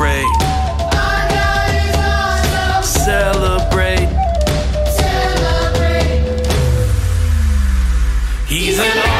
celebrate. Celebrate. Celebrate. He's an